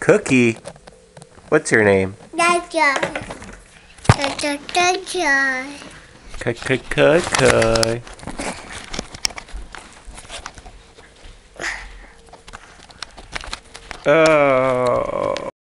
Cookie. What's your name? Cookie, cookie, Cookie. Oh.